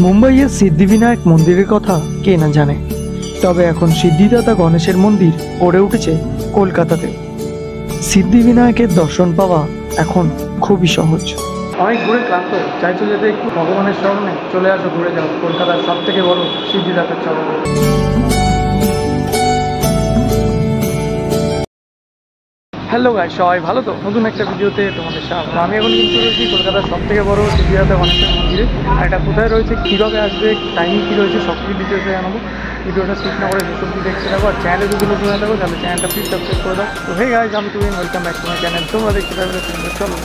মুম্বাইয়ের সিদ্ধিবিনায়ক মন্দিরের কথা কে না জানে। তবে এখন সিদ্ধিদাতা গণেশের মন্দির গড়ে উঠেছে কলকাতাতে। সিদ্ধিবিনায়কের দর্শন পাওয়া এখন খুবই সহজ। অনেক ঘুরে ক্লান্ত। চাইছো যাতে একটু ভগবানের স্মরণে চলে আসো, ঘুরে যাও। কলকাতার সব থেকে বড় সিদ্ধিদাতার চরণে। হ্যালো গাই সবাই ভালো তো? নতুন একটা ভিডিওতে তোমাদের স্বাগত। আমি এখন কিন্তু রয়েছি কলকাতার সব থেকে বড় সিদ্ধিদাতা গণেশের মন্দিরে। আর এটা কোথায় রয়েছে, কীভাবে আসবে টাইমিং কী রয়েছে সব কিছু ডিটেলসে জানাব। ভিডিওটা স্কিপ না করে অব্দি দেখতে থাকো, আর চ্যানেলে যদি নতুন হয়ে থাকো, তাহলে চ্যানেলটা প্লিজ সাবস্ক্রাইব করে দাও। তো হে গাইজ আমি তুমি welcome back to my channel তোমরা দেখতে পাবে চলো।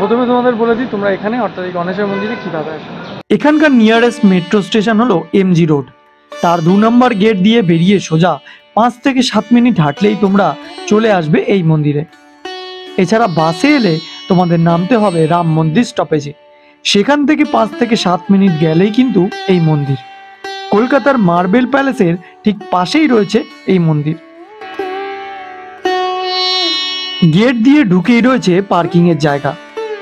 প্রথমে তোমাদের বলে দিই, তোমরা এখানে অর্থাৎ গণেশের মন্দিরে কীভাবে আসবে। এখানকার নিয়ারেস্ট মেট্রো স্টেশন হলো এমজি রোড তার দু নম্বর গেট দিয়ে বেরিয়ে সোজা পাঁচ থেকে সাত মিনিট হাঁটলেই তোমরা চলে আসবে এই মন্দিরে। এছাড়া বাসে এলে তোমাদের নামতে হবে রাম মন্দির স্টপেজে সেখান থেকে পাঁচ থেকে সাত মিনিট গেলেই কিন্তু এই মন্দির। কলকাতার মার্বেল প্যালেসের ঠিক পাশেই রয়েছে এই মন্দির। গেট দিয়ে ঢুকেই রয়েছে পার্কিংয়ের জায়গা।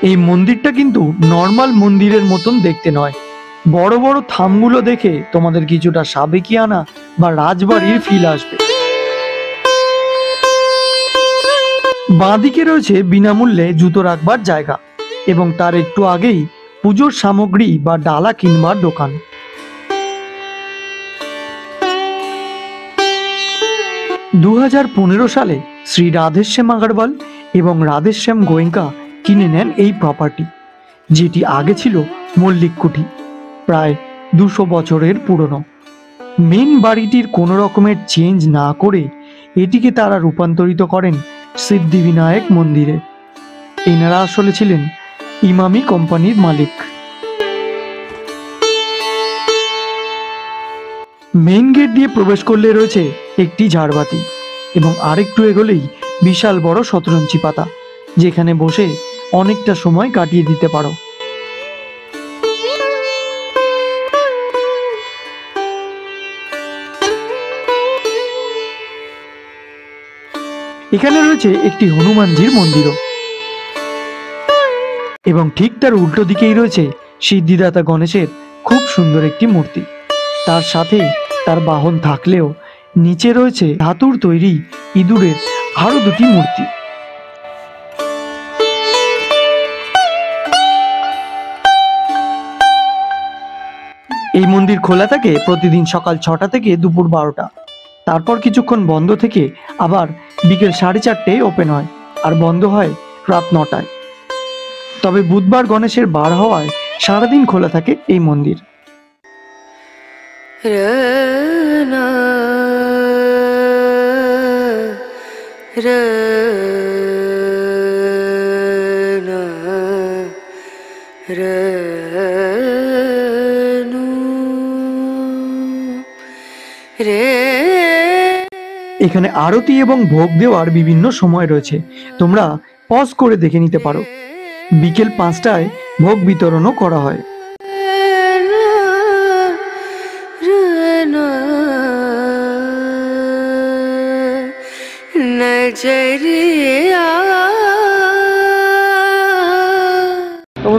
এই মন্দিরটা কিন্তু নর্মাল মন্দিরের মতন দেখতে নয়। বড় বড় থামগুলো দেখে তোমাদের কিছুটা সাবেকিয়ানা বা রাজবাড়ির ফিল আসবে। বাঁদিকে রয়েছে বিনামূল্যে জুতো রাখবার জায়গা এবং তার একটু আগেই পুজোর সামগ্রী বা ডালা কিনবার দোকান। দু হাজার পনেরো সালে শ্রী রাধেশ্যাম আগরওয়াল এবং রাধেশ্যাম গোয়েঙ্কা কিনে নেন এই প্রপার্টি যেটি আগে ছিল মল্লিক কুঠি প্রায় দুশো বছরের পুরনো। মেন বাড়িটির কোনো রকমের চেঞ্জ না করে এটিকে তারা রূপান্তরিত করেন সিদ্ধিবিনায়ক মন্দিরে। এনারা আসলে ছিলেন ইমামি কোম্পানির মালিক। মেইন গেট দিয়ে প্রবেশ করলে রয়েছে একটি ঝাড়বাতি এবং আরেকটু এগোলেই বিশাল বড় শতরঞ্চি পাতা, যেখানে বসে অনেকটা সময় কাটিয়ে দিতে পারো। এখানে রয়েছে একটি হনুমানজির মন্দিরও। এবং ঠিক তার উল্টো দিকেই রয়েছে সিদ্ধিদাতা গণেশের খুব সুন্দর একটি মূর্তি। তার সাথে তার বাহন থাকলেও নিচে রয়েছে ধাতুর তৈরি ইঁদুরের আরও দুটি মূর্তি। এই মন্দির খোলা থাকে প্রতিদিন সকাল ছটা থেকে দুপুর বারোটা। তারপর কিছুক্ষণ বন্ধ থেকে আবার বিকেল সাড়ে চারটেয় ওপেন হয়, আর বন্ধ হয় রাত নটায় তবে বুধবার গণেশের বার হওয়ায় সারাদিন খোলা থাকে এই মন্দির Re. এখানে আরতি এবং ভোগ দেওয়ার বিভিন্ন সময় রয়েছে তোমরা পজ করে দেখে নিতে পারো বিকেল পাঁচটায় ভোগ বিতরণও করা হয় नजरिया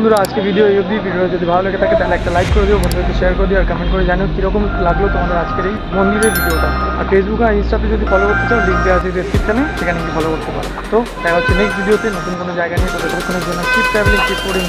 বন্ধুরা, আজকে ভিডিও এই অবধি। ভিডিও যদি ভালো লাগে থাকে, তাহলে একটা লাইক করে দিও, বন্ধুদেরকে শেয়ার করে দিও, আর কমেন্ট করে জানিও কীরকম লাগল তোমাদের আজকের এই মন্দিরের ভিডিওটা আর ফেসবুক আর ইনস্টাতে যদি ফলো করতে চাও লিঙ্ক দেওয়া আছে ডিসক্রিপশানে সেখানে গিয়ে ফলো করতে পারো। তো, দেখা হচ্ছে নেক্সট ভিডিওতে নতুন কোনো জায়গা নিয়ে, ততক্ষণের জন্য ট্রিপ ট্রাভেলিং কিপ কোডিং